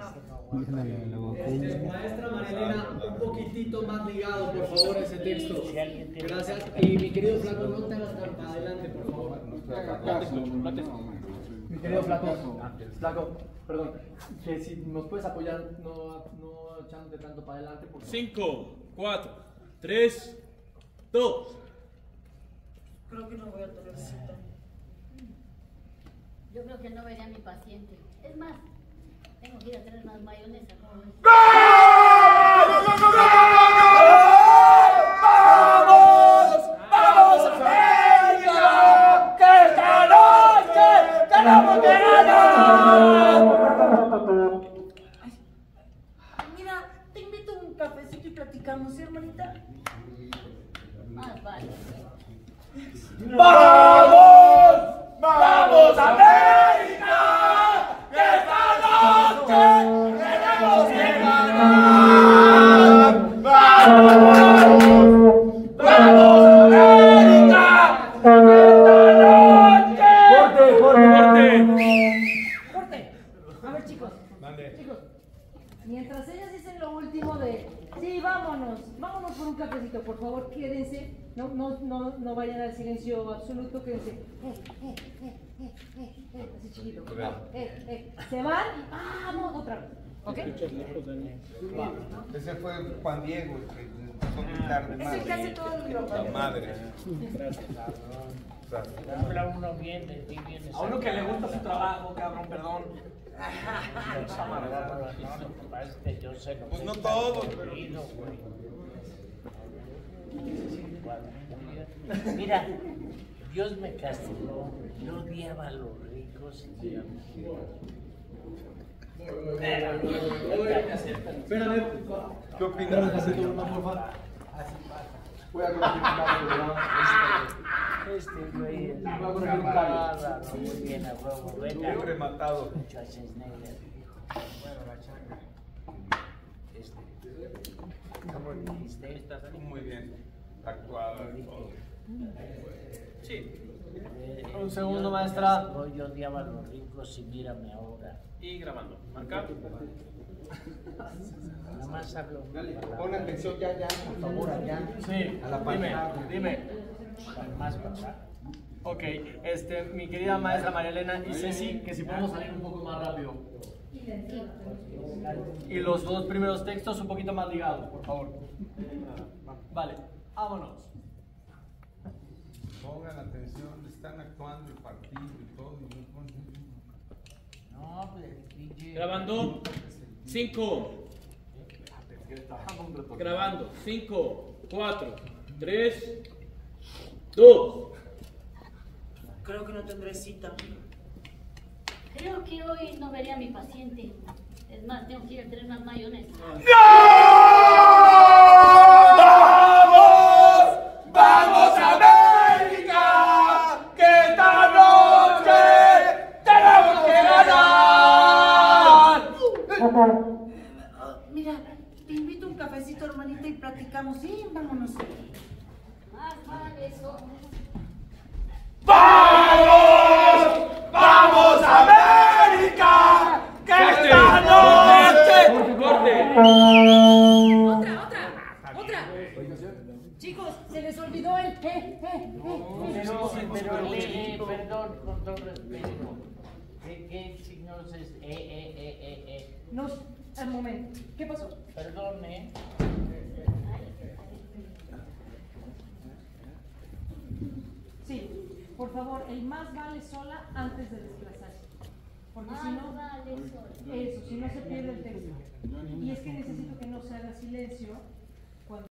Este, maestra Marilena, un poquitito más ligado, por favor, ese texto. Gracias. Y mi querido Flaco, no te hagas tan para adelante, por favor. Mi querido Flaco, Flaco, perdón, que si nos puedes apoyar, no, no echándote tanto para adelante. Por favor. 5, 4, 3, 2. Creo que no voy a tener cita. Yo creo que no vería a mi paciente. Es más, tengo que ir a traer más mayonesa. ¿cómo ves? ¡Vamos, América! ¡Que Chicos. Chicos, mientras ellas dicen lo último de, sí, vámonos, vámonos por un cafecito, por favor, quédense. No, no, no, no vayan al silencio absoluto, quédense. Eh, eh, eh, eh, eh, eh, así chiquito. Eh, eh. Se van y vamos otra vez. ¿Ok? Ese fue Juan Diego, el que empezó a gritar de Es el que hace madre. todo el grupo. La madre. Habla uno bien de ti, bien de A uno que le gusta su trabajo, cabrón, perdón. Pues no güey. Mira, Dios me castigó. Yo odiaba a los ricos y a Espérame. ¿Qué opinas? Voy a cambio, ¿verdad? Este güey es muy bien, a huevo, venga. Siempre matado. Negras. Bueno, la changa. Este. ¿Cómo dijiste? ¿Estás ahí? Muy bien. Actuado. Sí. Eh, Un segundo, maestra. Yo odiaba a los ricos y mírame ahora. Y grabando. Marca. Nada más hablo. Pon atención ya, ya, por favor, allá. Sí, A la dime, dime. Más. Ok, este, mi querida maestra María Elena y Ceci, que si podemos salir un poco más rápido. Y los dos primeros textos un poquito más ligados, por favor. Vale, vámonos. Pongan atención, están actuando el partido y todo. y no pues. Grabando. 5. Grabando. 5, 4, 3, 2. Creo que no tendré cita. Creo que hoy no vería a mi paciente. Es más, tengo que ir a traer más mayonesa. ¡Vamos! ¡Vamos, América! ¡Que esta noche tenemos que ganar! Ah, Mira, te invito a un cafecito, hermanita, y platicamos. Sí, vámonos. Más vale eso. ¡Vamos! ¡Vamos, América! ¡Que esta noche! Corte. Otra, otra, otra. Chicos, se les olvidó el eh, eh, eh, eh. Pero, eh, perdón, con todo respeto. ¿Qué, qué signos es? Eh, eh, eh, eh, eh. Nos, al momento. ¿Qué pasó? Perdón, eh. Sí, por favor, el más vale sola antes de desplazarse. Porque si no, vale eso, si no se pierde el texto. Y es que necesito que no se haga silencio